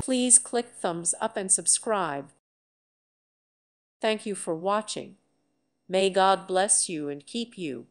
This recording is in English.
Please click thumbs up and subscribe. Thank you for watching. May God bless you and keep you.